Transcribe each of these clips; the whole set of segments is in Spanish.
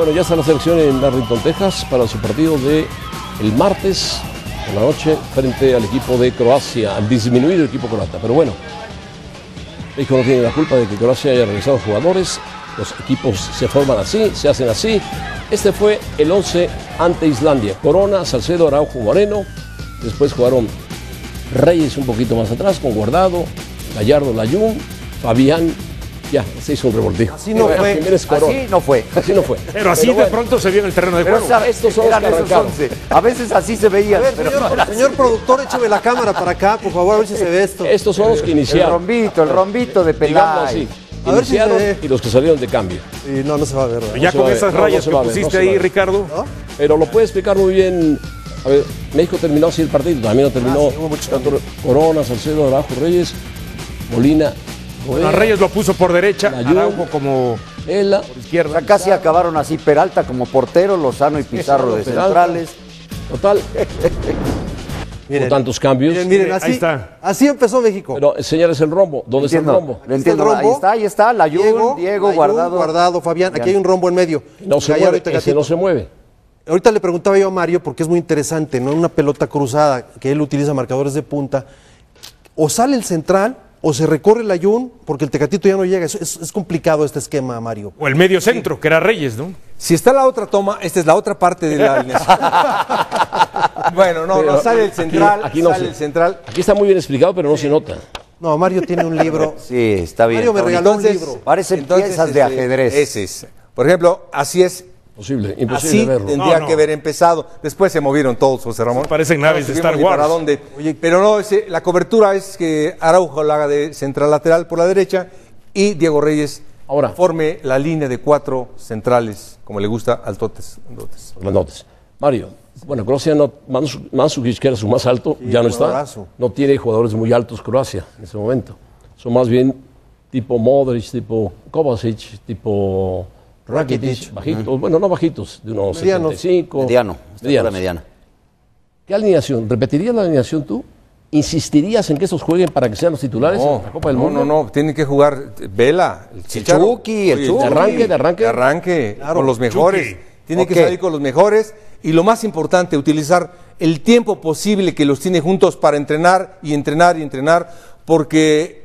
Bueno, ya está la selección en Arlington, Texas, para su partido de el martes por la noche frente al equipo de Croacia, al disminuido equipo croata. Pero bueno, México no tiene la culpa de que Croacia haya regresado jugadores. Los equipos se forman así, se hacen así. Este fue el 11 ante Islandia. Corona, Salcedo, Araujo, Moreno. Después jugaron Reyes un poquito más atrás con Guardado, Gallardo, Layún, Fabián. Ya, se hizo un revoltijo. Así no fue. Así no fue. Así no fue. Pero así de bueno, pronto se vio en el terreno de juego. Estos son los eran esos arrancaron. 11. A veces así se veía. A ver, pero señor, sí. señor productor, échame la cámara para acá, por favor, a ver si se ve esto. Estos son los que El iniciaron. rombito, el rombito de Pelay. A ver si Iniciaron se ve. y los que salieron de cambio. Y no, no se va a ver. ¿verdad? Ya No con esas no, rayas no que no pusiste ahí. Ricardo. Pero lo puede explicar muy bien. A ver, México terminó así el partido. También lo terminó Ah, sí, Corona, Salcedo, Araujo, Reyes, Molina, Las Reyes lo puso por derecha. Araujo como Vela. por O izquierda. sea, casi acabaron así Peralta como portero, Lozano y Pizarro de Peralta. centrales. Total, Miren, con tantos cambios. miren, miren, Ahí así, está. así empezó México. Pero enseñales el rombo. ¿Dónde está el rombo? entiendo. ¿Está el Ahí rombo? está, ahí está, Layún, Diego, Layún, Guardado. Guardado, Fabián. Aquí hay un rombo en medio. No se Gallardo mueve. y Tecatito. Ese no se mueve. Ahorita le preguntaba yo a Mario, porque es muy interesante, ¿no? Una pelota cruzada, que él utiliza marcadores de punta. O sale el central, o se recorre el ayun, porque el Tecatito ya no llega. Es, es- es complicado este esquema, Mario. O el medio centro, que era Reyes, ¿no? Si está la otra toma, esta es la otra parte de la alineación. bueno, no, Pero no, sale el central, aquí no sale se- el central. Aquí está muy bien explicado, pero no se nota. No, Mario tiene un libro. Sí, está bien. Mario me regaló un libro. Parecen piezas de este, ajedrez. Ese es. Por ejemplo, así es. Posible, imposible Así verlo. tendría No, no. que haber empezado. Después se movieron todos, José Ramón. Parecen naves de Star ni para Wars. dónde. Pero no, ese- la cobertura es que Araujo la haga de central lateral por la derecha y Diego Reyes Ahora. forme la línea de cuatro centrales, como le gusta al Totes. Totes. Grandotes. Mario, bueno, Croacia no, Mandzukic, que era su más alto, ya no está. No tiene jugadores muy altos Croacia en ese momento. Son más bien tipo Modric, tipo Kovacic, tipo Rakitic, bajitos, bueno, no bajitos, de unos Medianos. 75. Mediano, medianos. mediana. ¿Qué alineación? ¿Repetirías la alineación tú? ¿Insistirías en que estos jueguen para que sean los titulares en la Copa del no, Mundo? no, no, tienen que jugar Vela, el Chicharo. Chucky, el Chucky. De arranque, de arranque. De arranque, con los mejores. Chucky. Tienen que salir con los mejores. Y lo más importante, utilizar el tiempo posible que los tiene juntos para entrenar y entrenar y entrenar, porque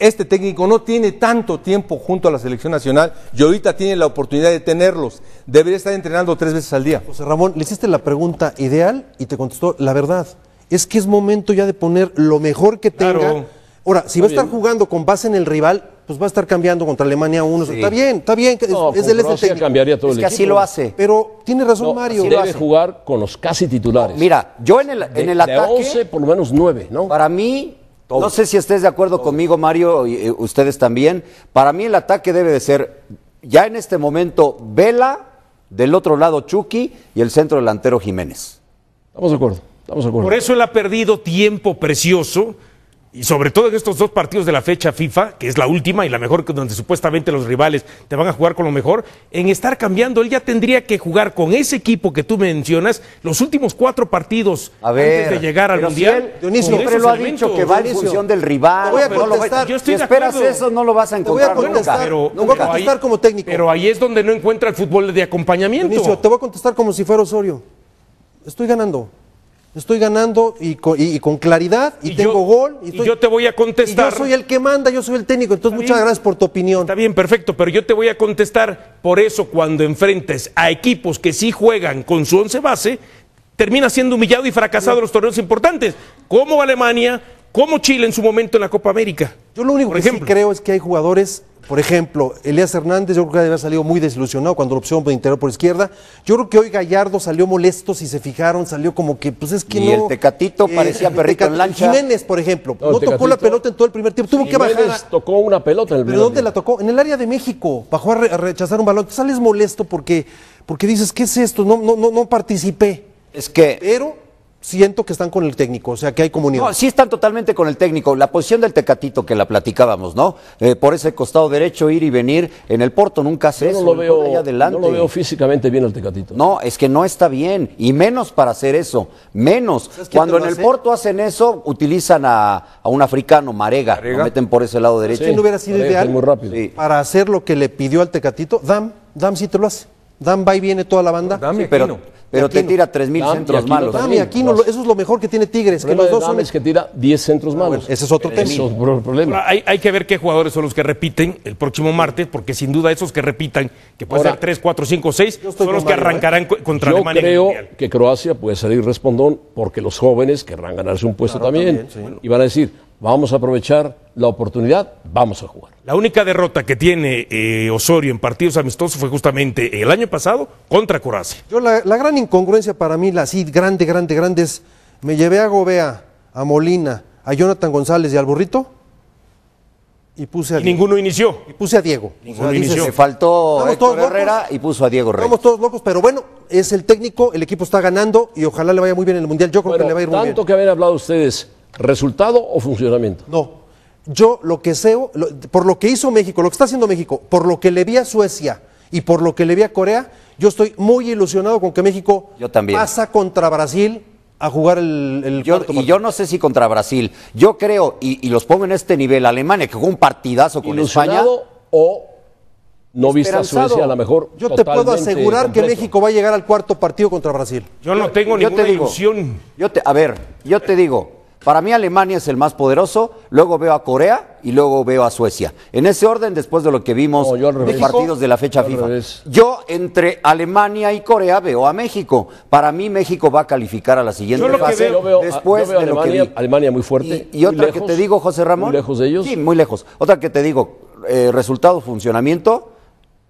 este técnico no tiene tanto tiempo junto a la selección nacional y ahorita tiene la oportunidad de tenerlos. Debería estar entrenando tres veces al día. José Ramón, le hiciste la pregunta ideal y te contestó la verdad. Es que es momento ya de poner lo mejor que tenga. Claro. Ahora, si va a estar jugando con base en el rival, pues va a estar cambiando contra Alemania 1. Está bien, está bien. No, es del- es del Croacia técnico. cambiaría todo Es el que equipo. así lo hace. Pero tiene razón No, Mario. debe hace. jugar con los casi titulares. Mira, yo en el, en de, el de ataque. 11, por lo menos 9, ¿no? Para mí, no sé si estés de acuerdo conmigo, Mario, y eh, ustedes también. Para mí el ataque debe de ser, ya en este momento, Vela, del otro lado Chucky y el centro delantero Jiménez. Estamos de acuerdo, estamos de acuerdo. Por eso él ha perdido tiempo precioso, y sobre todo en estos dos partidos de la fecha FIFA, que es la última y la mejor, que donde supuestamente los rivales te van a jugar con lo mejor, en estar cambiando. Él ya tendría que jugar con ese equipo que tú mencionas los últimos cuatro partidos A ver, antes de llegar al pero si Mundial. él siempre lo ha dicho que va en función del rival. te voy a no lo va- contestar. Yo estoy si esperas acuerdo. eso, no lo vas a Te voy a encontrar contestar. nunca. Pero, No voy a contestar ahí- como técnico. Pero ahí es donde no encuentra el fútbol de acompañamiento. Dionisio, te voy a contestar como si fuera Osorio. Estoy ganando. Estoy ganando y con, y- y con claridad y, Y tengo yo- gol. y estoy- yo te voy a contestar. Yo soy el que manda, yo soy el técnico. Entonces, Está muchas bien. gracias por tu opinión. Está bien, perfecto, pero yo te voy a contestar. Por eso, cuando enfrentes a equipos que sí juegan con su once base, termina siendo humillado y fracasado en los torneos importantes, como Alemania, como Chile en su momento en la Copa América. Yo lo único Por que sí creo es que hay jugadores, por ejemplo, Elías Hernández, yo creo que debe haber salido muy desilusionado cuando la opción por interior por izquierda. Yo creo que hoy Gallardo salió molesto, si se fijaron, salió como que, pues es que Y no. el Tecatito parecía el perrito en Tecat- lancha. Jiménez, por ejemplo, No, tocó la pelota en todo el primer tiempo, tuvo que bajar. a- tocó una pelota en el ¿Pero dónde la tocó? En el área de México. Bajó a, re- a rechazar un balón. Te sales molesto porque, porque dices, ¿qué es esto? No, no, no, no participé. Es que Pero siento que están con el técnico, o sea que hay comunión. No, sí están totalmente con el técnico. La posición del Tecatito que la platicábamos, ¿no? Eh, por ese costado derecho, ir y venir. En el Porto nunca hace Yo eso. no lo, veo, adelante. no lo veo físicamente bien el Tecatito. No, es que no está bien. Y menos para hacer eso. Menos. ¿Sabes quién Cuando en el hace? Porto hacen eso, utilizan a, a un africano, Marega. Marega. Lo meten por ese lado derecho. ¿Quién hubiera sido ideal? muy rápido. Sí. Para hacer lo que le pidió al Tecatito, Dam, Dam sí te lo hace. Dan va y viene toda la banda. Dame Sí, pero, te tira 3.000 Dam y centros Aquino malos. Dame, Aquino, lo- eso es lo mejor que tiene Tigres, que los dos son... Es que tira 10 centros malos. ese es otro tema. Eso es el problema. Hay, hay que ver qué jugadores son los que repiten el próximo martes, porque sin duda esos que repitan, que puede Ahora, ser 3, 4, 5, 6, yo estoy son los que ¿eh? arrancarán co- contra Yo Alemania el creo que Croacia puede salir respondón porque los jóvenes querrán ganarse un puesto también, y van a decir, vamos a aprovechar la oportunidad, vamos a jugar. La única derrota que tiene eh, Osorio en partidos amistosos fue justamente el año pasado contra Croacia. Yo la, la gran incongruencia para mí, la así grande, grande, grande es, me llevé a Gobea, a Molina, a Jonathan González y al Burrito y puse a, Y ninguno inició. y puse a Diego. Ninguno inició. Le faltó Estamos Héctor todos locos. Herrera y puso a Diego Reyes. Estamos todos locos, pero bueno, es el técnico, el equipo está ganando y ojalá le vaya muy bien en el Mundial. Yo creo Bueno, que le va a ir muy bien. tanto que habían hablado ustedes, ¿resultado o funcionamiento? No. Yo lo que sé, lo- por lo que hizo México, lo que está haciendo México, por lo que le vi a Suecia y por lo que le vi a Corea, yo estoy muy ilusionado con que México Yo también. pasa contra Brasil a jugar el, el Yo- cuarto y yo no sé si contra Brasil. Yo creo, y, y los pongo en este nivel, Alemania, que jugó un partidazo con España. ¿Ilusionado o no viste a. Suecia a la mejor? Yo te puedo asegurar que? México va a llegar al cuarto partido contra Brasil. Yo no tengo yo ninguna te digo, ilusión. Yo te, a ver, yo te digo, para mí Alemania es el más poderoso, luego veo a Corea y luego veo a Suecia. En ese orden, después de lo que vimos No, yo de partidos de la fecha Yo FIFA. Yo entre Alemania y Corea veo a México. Para mí México va a calificar a la siguiente Yo lo que fase veo- Yo veo, después yo veo de lo que Alemania, vi. Alemania muy fuerte. Y, otra que te digo, José Ramón. Muy lejos de ellos. Sí, muy lejos. Otra que te digo, eh, resultado, funcionamiento.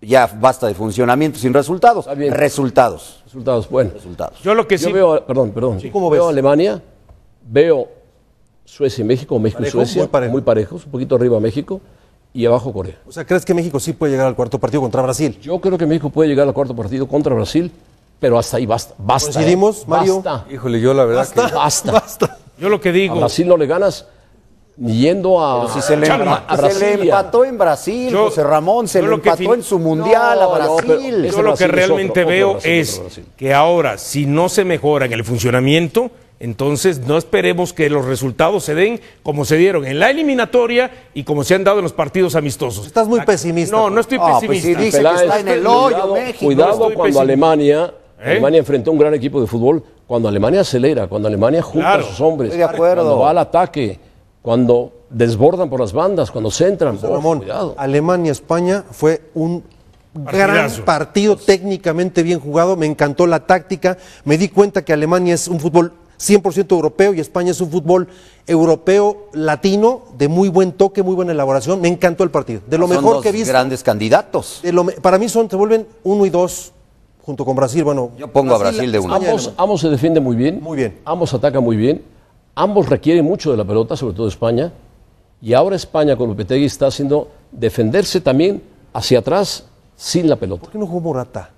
Ya basta de funcionamiento sin resultados. Resultados. Resultados, bueno. Resultados. Yo lo que Yo sí. veo, perdón, perdón. ¿Cómo veo ves? Alemania, veo Suecia y México, México Parejo, y Suecia, muy parejo. muy parejos, un poquito arriba México y abajo Corea. O sea, ¿crees que México sí puede llegar al cuarto partido contra Brasil? Yo creo que México puede llegar al cuarto partido contra Brasil, pero hasta ahí basta. basta ¿Coincidimos, ¿eh? Mario? Basta. Híjole, yo la verdad que... Basta. Yo lo que A digo. Brasil no le ganas ni yendo a, Si se le, a se le empató en Brasil, Yo- José Ramón, se le empató fin- en su mundial No, a no, Brasil. pero- Yo lo Brasil que realmente otro, otro veo Brasil, es Brasil. que ahora, si no se mejora en el funcionamiento, entonces no esperemos que los resultados se den como se dieron en la eliminatoria y como se han dado en los partidos amistosos. Estás muy La- pesimista. No, no estoy Ah, pues pesimista. dice que está en el hoyo, cuidado, México. Cuidado No cuando pesimista. Alemania, ¿Eh? Alemania enfrentó a un gran equipo de fútbol, cuando Alemania acelera, cuando Alemania junta Claro. a sus hombres, Estoy de acuerdo. cuando va al ataque, cuando desbordan por las bandas, cuando centran. José oh, Ramón, cuidado. Alemania-España fue un gran Partidazo. partido técnicamente bien jugado, me encantó la táctica, me di cuenta que Alemania es un fútbol 100% europeo y España es un fútbol europeo latino de muy buen toque, muy buena elaboración, me encantó el partido, de lo Son mejor dos que he visto. grandes candidatos. de lo me- para mí son, se vuelven uno y dos junto con Brasil, bueno. Yo pongo a Brasil de uno. Ambos, ambos se defienden muy bien. Muy bien. Ambos atacan muy bien. Ambos requieren mucho de la pelota, sobre todo España. Y ahora España con Lopetegui está haciendo defenderse también hacia atrás sin la pelota. ¿Por qué no jugó Morata?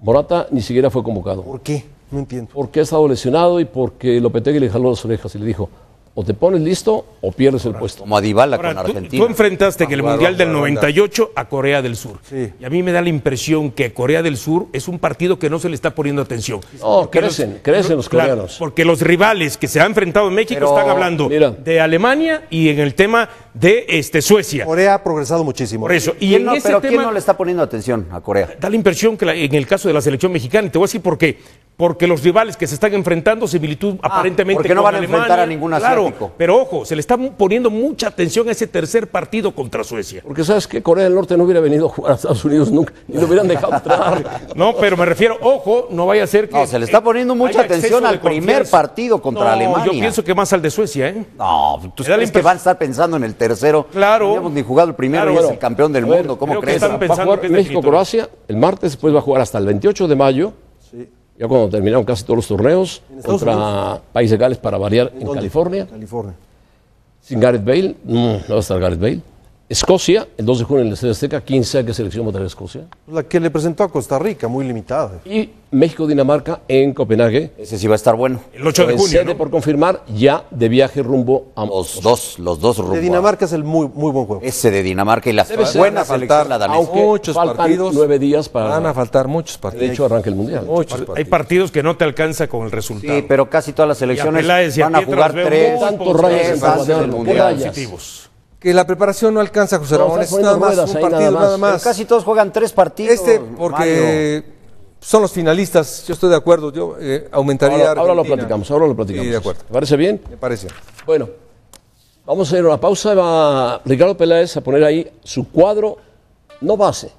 Morata ni siquiera fue convocado. ¿Por qué? No entiendo. Porque ha estado lesionado y porque Lopetegui le jaló las orejas y le dijo, o te pones listo o pierdes el puesto. Como a Dybala Ahora, con Argentina. tú enfrentaste en el jugar, Mundial del jugar, anda. 98 a Corea del Sur. Sí. Y a mí me da la impresión que Corea del Sur es un partido que no se le está poniendo atención. No, Porque crecen, crecen los claro, coreanos. porque los rivales que se han enfrentado en México Pero, están hablando mira. de Alemania y en el tema de este, Suecia. Corea ha progresado muchísimo. Por eso. Y ¿Quién en no- ese pero ¿quién tema no le está poniendo atención a Corea? da la impresión que la- en el caso de la selección mexicana, y te voy a decir por qué. Porque los rivales que se están enfrentando, similitud aparentemente porque no con van a enfrentar a ningún Claro, asiático. pero ojo, se le está poniendo mucha atención a ese tercer partido contra Suecia. Porque sabes que Corea del Norte no hubiera venido a jugar a Estados Unidos nunca, ni lo hubieran dejado entrar. No, pero me refiero, ojo, no vaya a ser que. No, se le está poniendo mucha atención al primer partido contra No, Alemania. Yo pienso que más al de Suecia, ¿eh? No, ¿tú la crees que van a estar pensando en el tercero? Claro. No habíamos ni jugado el primero Claro, y es bueno. el campeón del ver, mundo. ¿Cómo crees? están Va a jugar México-Croacia el martes, después va a jugar hasta el 28 de mayo. Ya cuando terminaron casi todos los torneos, contra País de Gales para variar en. California. California. Sin Gareth Bale, no, no va a estar Gareth Bale. Escocia, el 2 de junio en el Estadio Azteca, quién sabe qué selección va a Escocia. La que le presentó a Costa Rica, muy limitada. Y México-Dinamarca en Copenhague. Ese sí va a estar bueno. El 8 de junio. ¿no? por confirmar, ya de viaje rumbo a Los dos, los dos rumbo De a- Dinamarca es el muy, muy buen juego. Ese de Dinamarca y la Debe ser. buena faltar la danesa. Aunque muchos faltan partidos. nueve días para- Van a faltar muchos De partidos. hecho, arranca el Mundial. Muchos Hay partidos. que no te alcanza con el resultado. Sí, pero casi todas las selecciones Peláez y a van a jugar tres, Tantos rayos del Mundial. Positivos. Que la preparación no alcanza, José Ramón. Es nada más un partido, nada más. nada más. Pero casi todos juegan tres partidos. Este, Mario. porque son los finalistas, yo estoy de acuerdo, yo eh, aumentaría. Ahora, ahora lo platicamos, ahora lo platicamos. Sí, de acuerdo. ¿Te parece bien? Me parece. Bueno, vamos a ir a una pausa. Va Ricardo Peláez a poner ahí su cuadro, no base.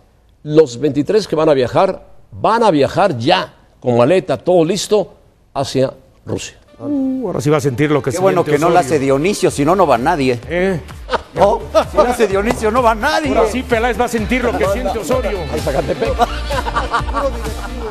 Los 23 que van a viajar, van a viajar ya, con maleta, todo listo, hacia Rusia. Uh, ahora sí va a sentir lo que Qué bueno que no la hace Dionisio, si no, no va nadie. Eh, No, si hace Dionisio, no va nadie. ahora sí Peláez va a sentir lo que siente Osorio. Directivo.